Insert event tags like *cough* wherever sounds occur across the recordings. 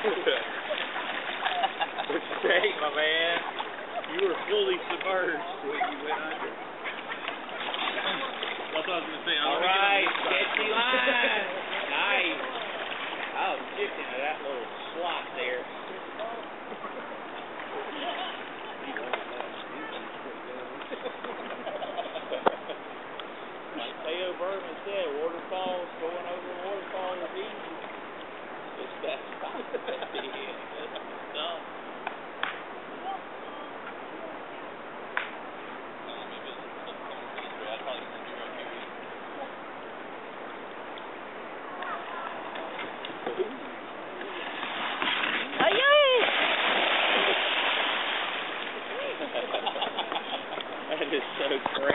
Dang, my man. You were fully submerged when you went under. That's what I was going to say. All right, catchy line. nice. I was just to that little slot there. Is so great.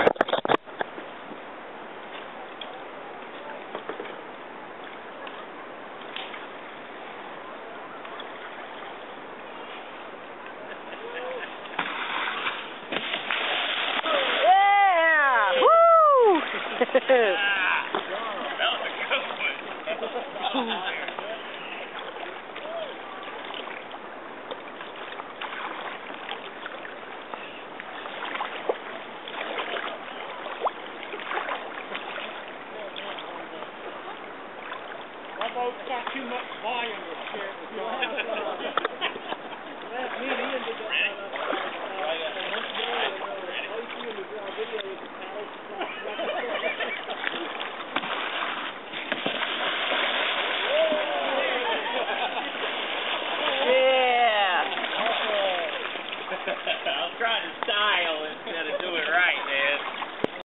Yeah! Woo! *laughs* *laughs* That was a good one. *laughs* My boat's got too much volume to share with y'all. That's me and Ian did that. Ready? Yeah! I'm *laughs* *laughs* trying to style instead of do it right, man.